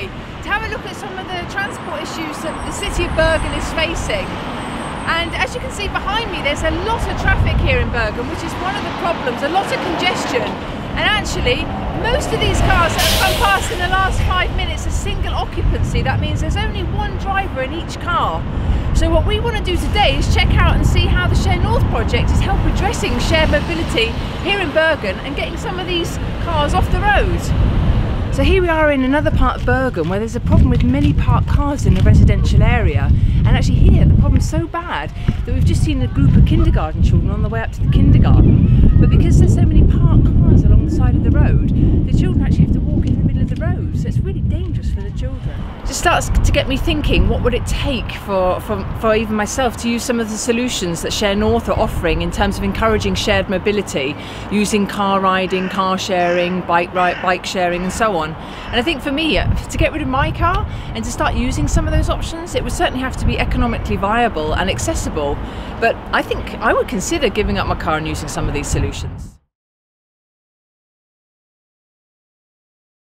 to have a look at some of the transport issues that the city of Bergen is facing. And as you can see behind me, there's a lot of traffic here in Bergen, which is one of the problems, a lot of congestion. And actually, most of these cars that have come past in the last five minutes are single occupancy. That means there's only one driver in each car. So what we want to do today is check out and see how the Share North project is helping addressing shared mobility here in Bergen and getting some of these cars off the road. So here we are in another part of Bergen where there's a problem with many parked cars in the residential area. And actually here the problem's so bad that we've just seen a group of kindergarten children on the way up to the kindergarten. But because there's so many parked cars along the side of the road, the children actually have to walk in the middle of the road. So it's really dangerous for the children. It just starts to get me thinking what would it take for, for, for even myself to use some of the solutions that Share North are offering in terms of encouraging shared mobility using car riding, car sharing, bike, ride, bike sharing and so on. And I think for me, uh, to get rid of my car and to start using some of those options, it would certainly have to be economically viable and accessible. But I think I would consider giving up my car and using some of these solutions.